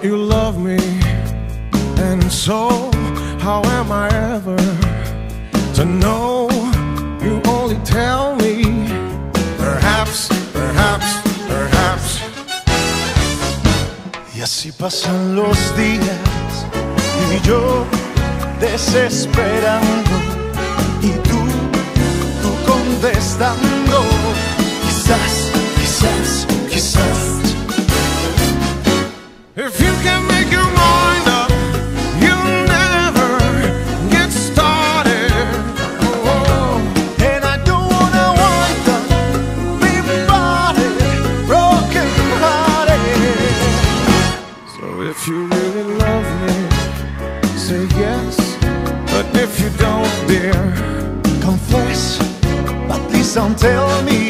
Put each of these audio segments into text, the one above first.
You love me, and so how am I ever to know? You only tell me, perhaps, perhaps, perhaps. Y así pasan los días y yo desesperando y tú, tú contestando. Quizás, say yes. But if you don't, dear, Confess, but please don't tell me.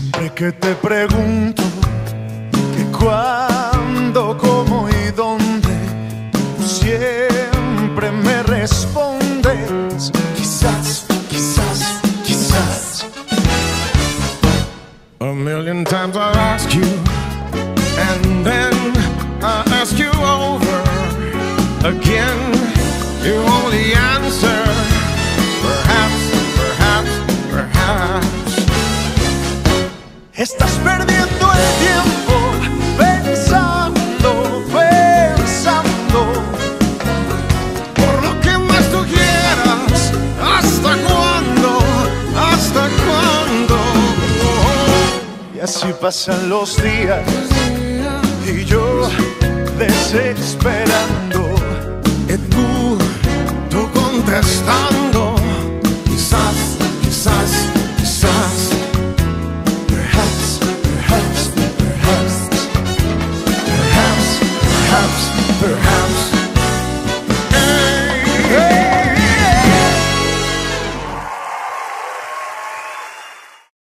Siempre que te pregunto que cuándo, cómo y dónde, tú siempre me respondes. Quizás, quizás, quizás. a million times I ask you, and then I ask you over again. You only answer, Así pasan los días y yo desesperando. Y tú, tú contestando. Quizás, quizás, quizás. Perhaps, perhaps, perhaps. Perhaps, perhaps, perhaps.